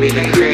me the crazy.